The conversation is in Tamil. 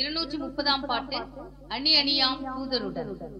இருநூற்றி முப்பதாம் பாட்டு அணி அணியாம் தூதருடன்.